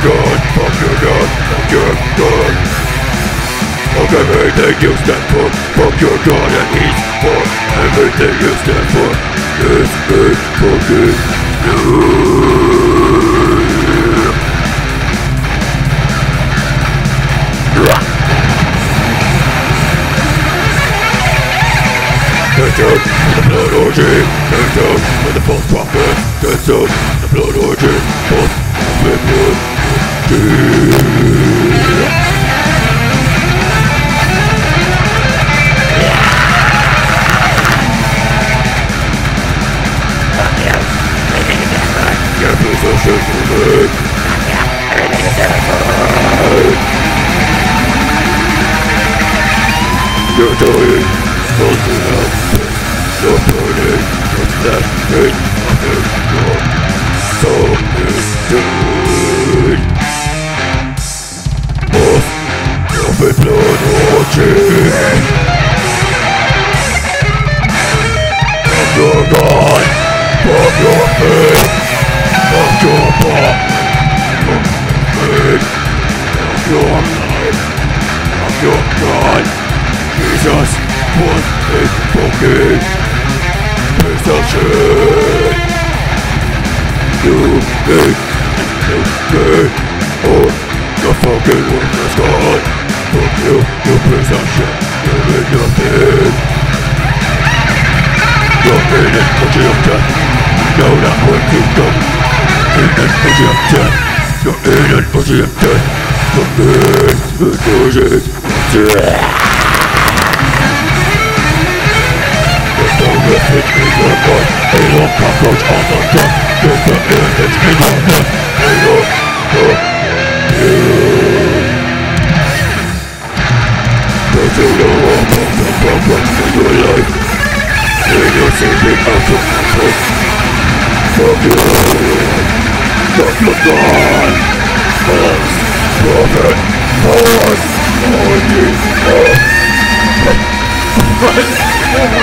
God, fuck your God, fuck your God. Fuck everything you stand for. Fuck your God and he's for everything you stand for. Is fucking you. Get down the blood orgy down with the false prophet down with the blood orgy False prophet You're dying, falling out You're burning, what's that hate That when you go. In it for your death. You're in it for your death. You're in your death. It's in your blood A little cockroach on the gun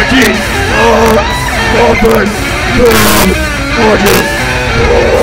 Almighty Oh, Prophet God Almighty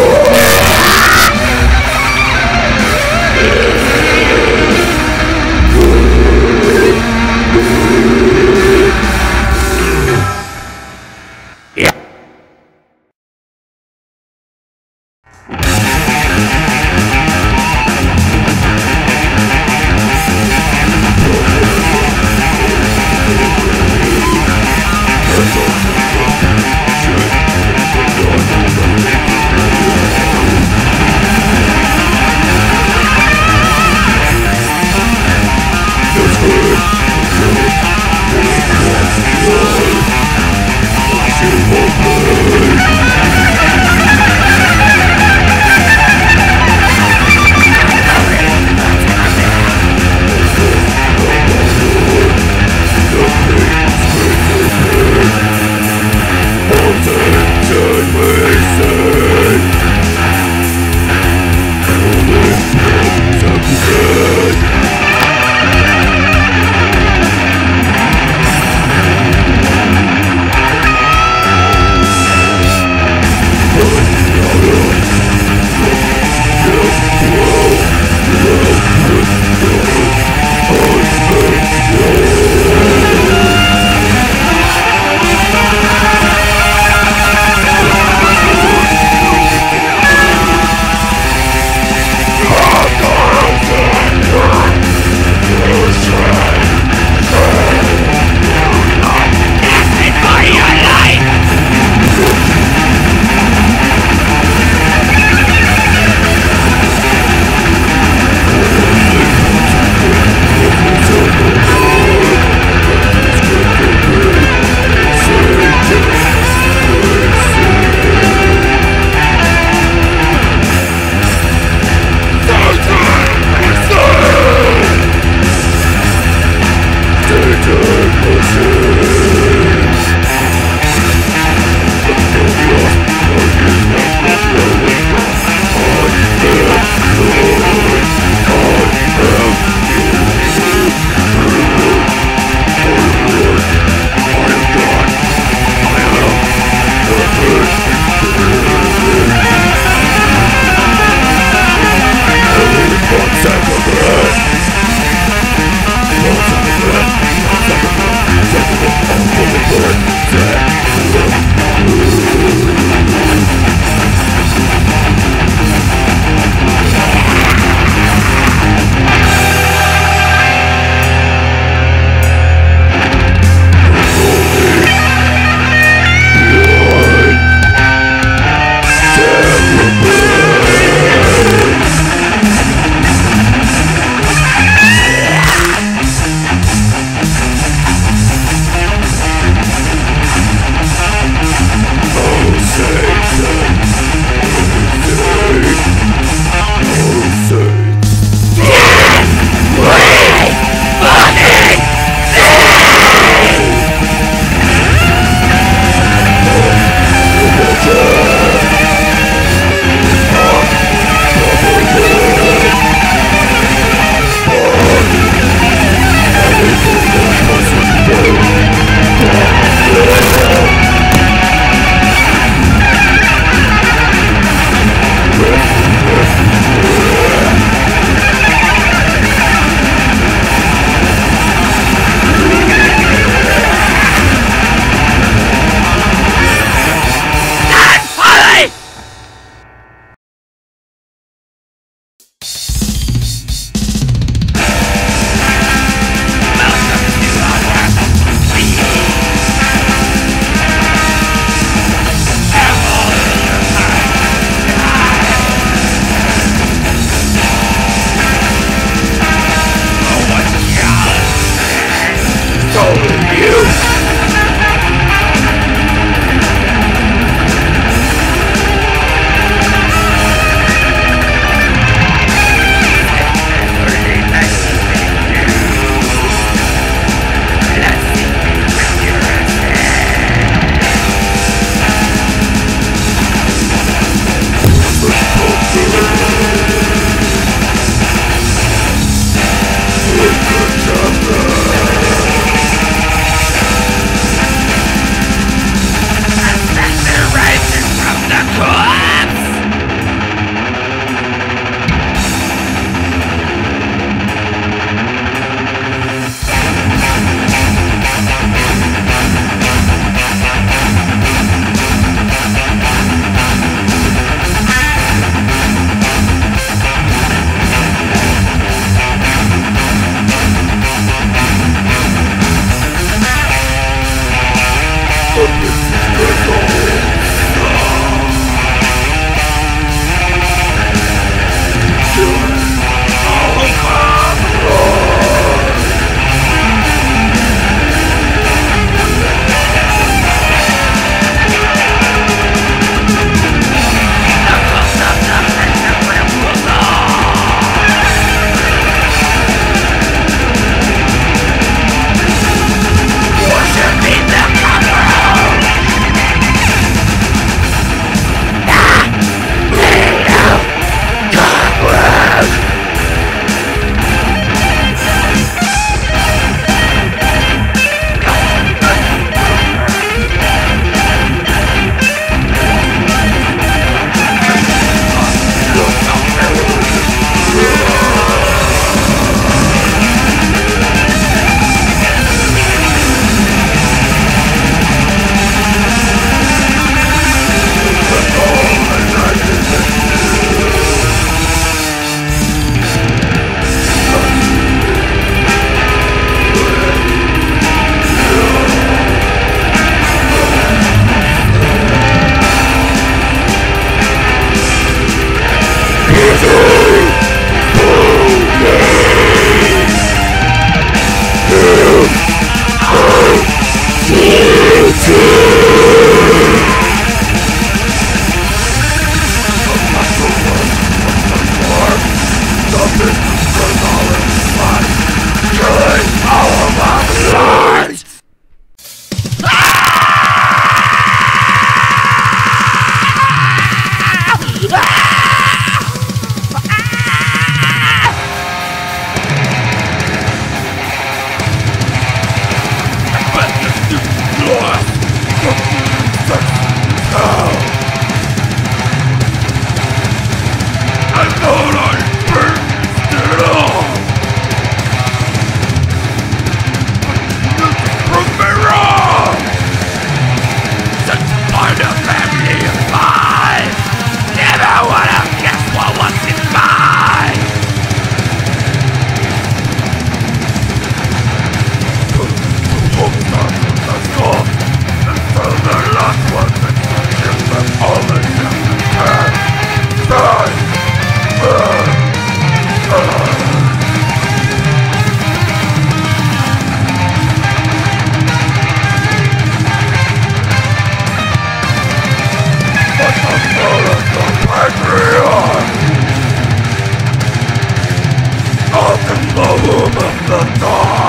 the dark.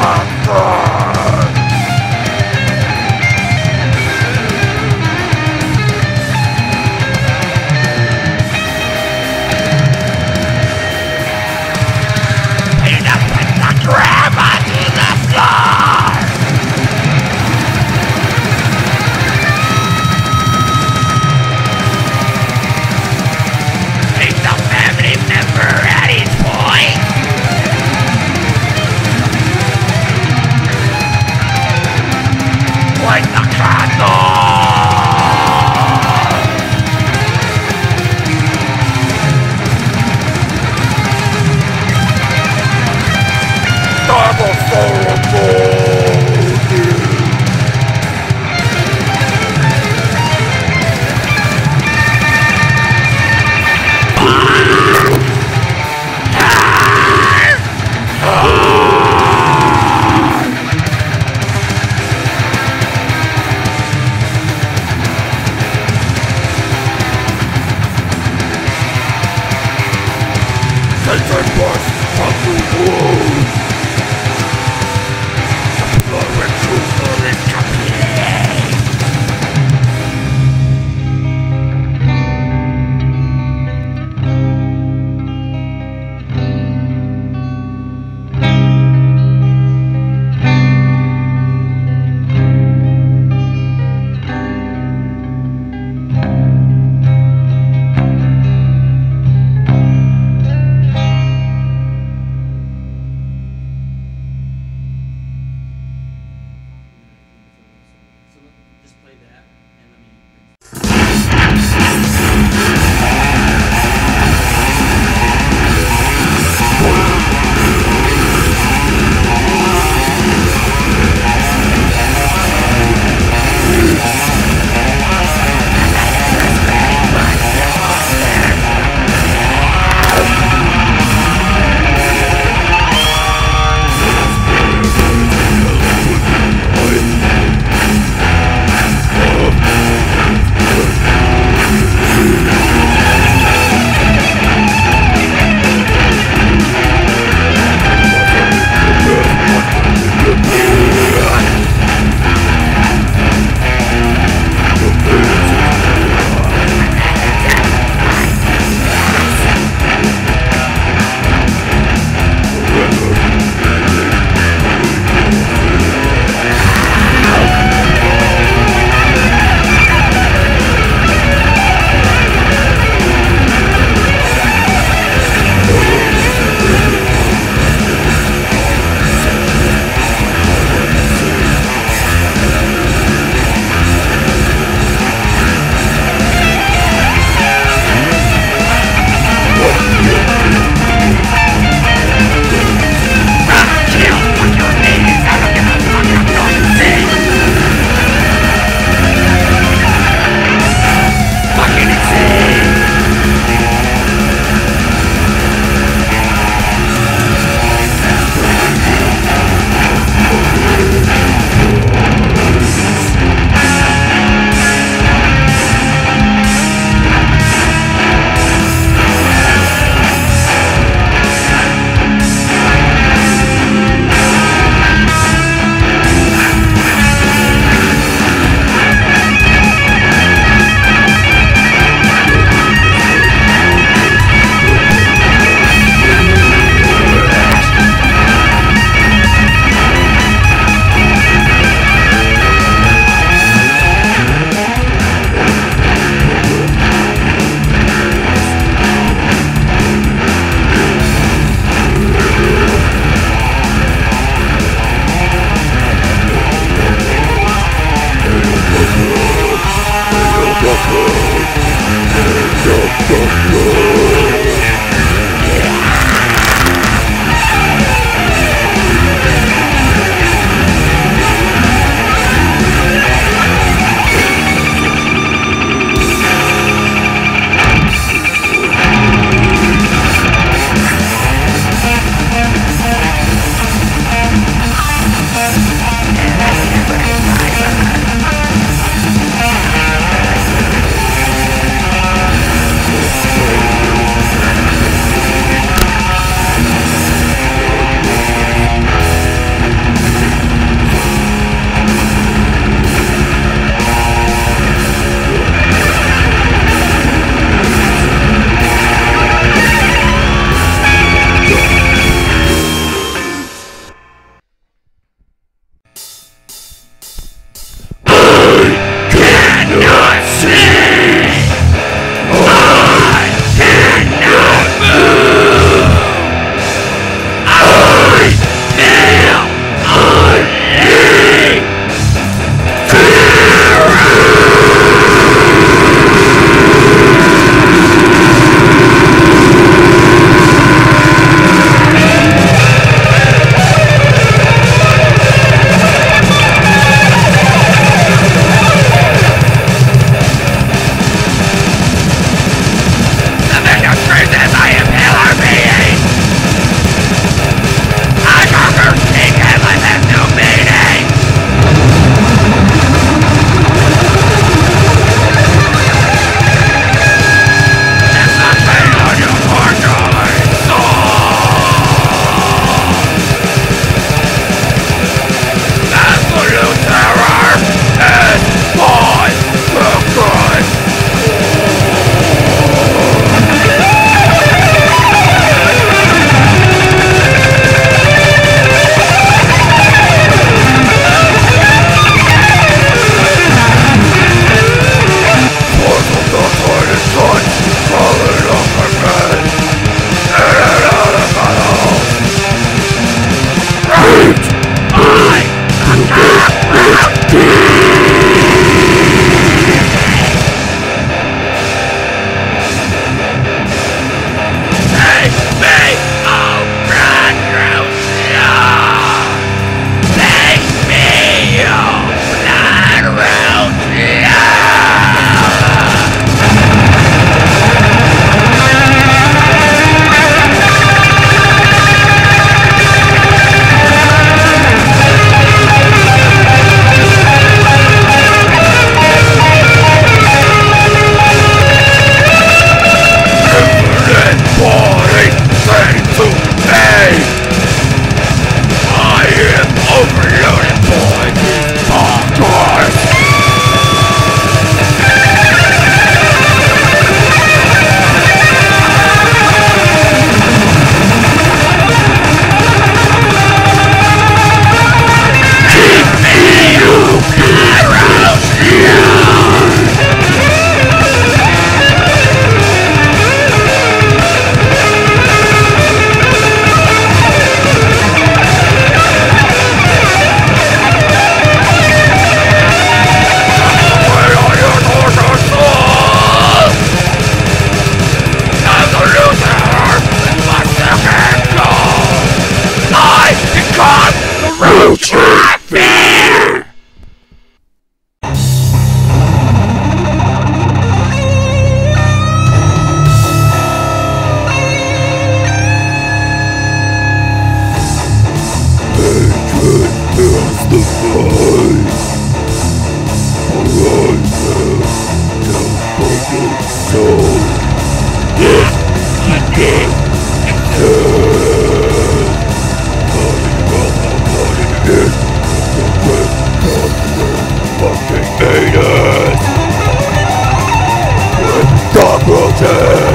Death.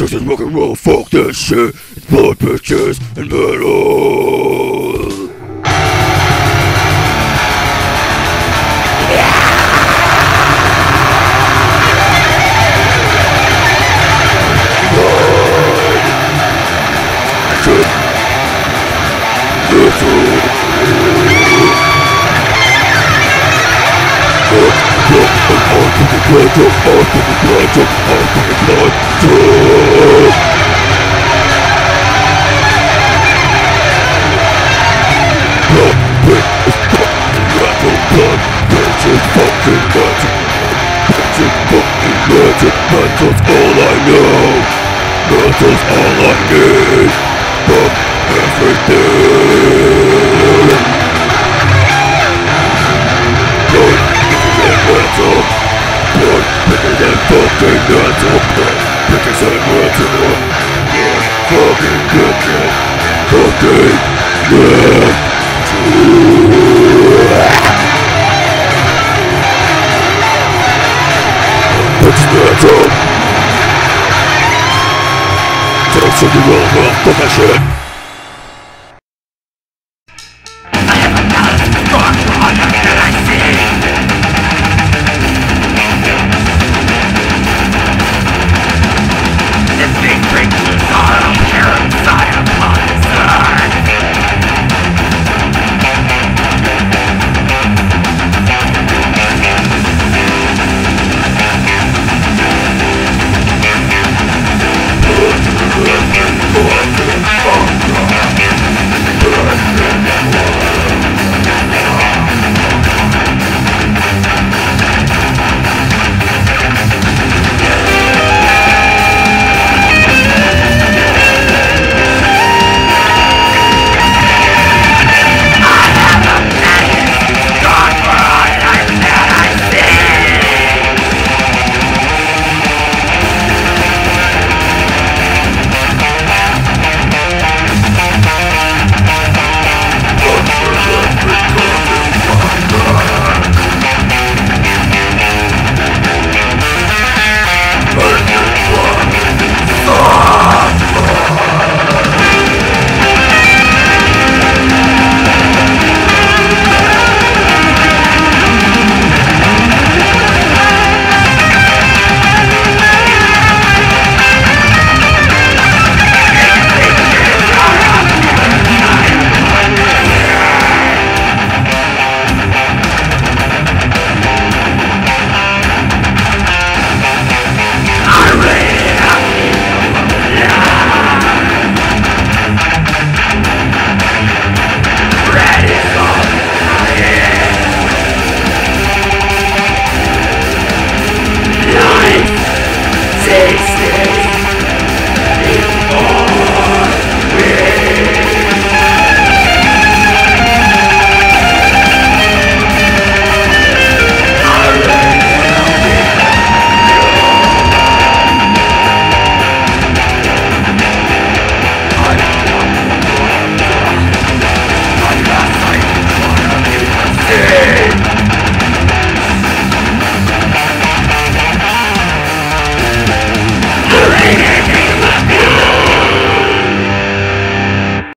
This is rock and roll, fuck that shit. It's blood, bitches, and metal. Mental's all I know Mental's all I need Fuck everything metal